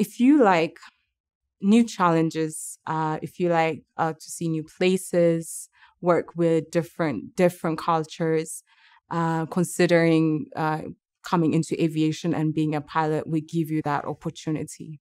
if you like new challenges, uh, if you like uh, to see new places, work with different different cultures, uh, considering uh, coming into aviation and being a pilot, we give you that opportunity.